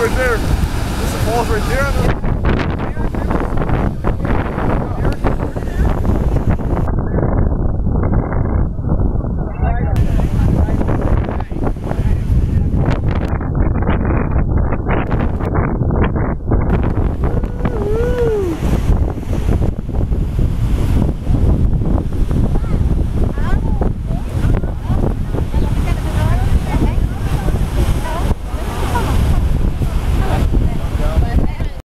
right there. There's some balls right there.